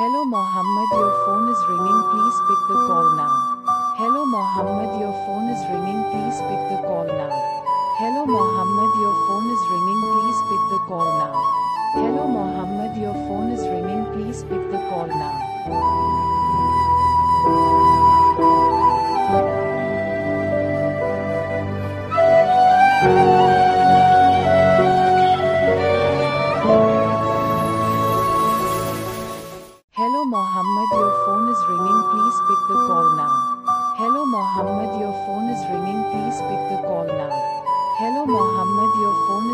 Hello Mohamed, your phone is ringing. Please pick the call now. Hello Mohamed, your phone is ringing. Please pick the call now. Hello Mohamed, your phone is ringing. Please pick the call now. Hello Mohamed, your phone is ringing. Please pick the call now. Hello Mohamed, your phone is ringing. Please pick the call now. Hello Mohamed, your phone is ringing. Please pick the call now. Hello Mohamed, your phone.